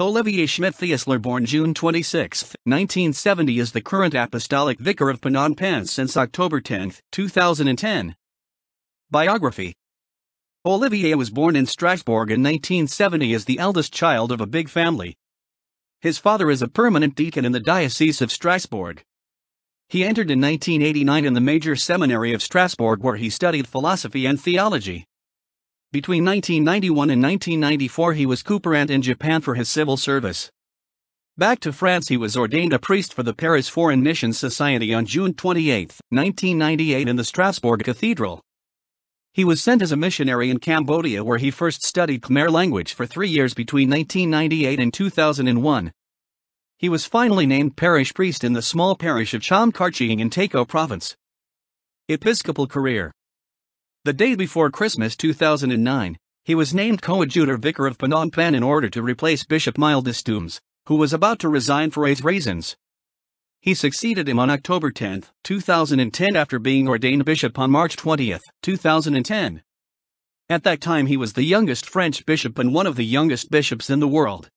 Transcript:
Olivier Schmitthaeusler born June 26, 1970 is the current Apostolic Vicar of Phnom Penh since October 10, 2010. Biography Olivier was born in Strasbourg in 1970 as the eldest child of a big family. His father is a permanent deacon in the Diocese of Strasbourg. He entered in 1989 in the major seminary of Strasbourg where he studied philosophy and theology. Between 1991 and 1994 he was coopérant in Japan for his civil service. Back to France he was ordained a priest for the Paris Foreign Missions Society on June 28, 1998 in the Strasbourg Cathedral. He was sent as a missionary in Cambodia where he first studied Khmer language for three years between 1998 and 2001. He was finally named parish priest in the small parish of Cham Kharchiang in Takeo province. Episcopal career the day before Christmas 2009, he was named coadjutor vicar of Phnom Penh in order to replace Bishop Émile Destombes, who was about to resign for age reasons. He succeeded him on October 10, 2010 after being ordained bishop on March 20, 2010. At that time he was the youngest French bishop and one of the youngest bishops in the world.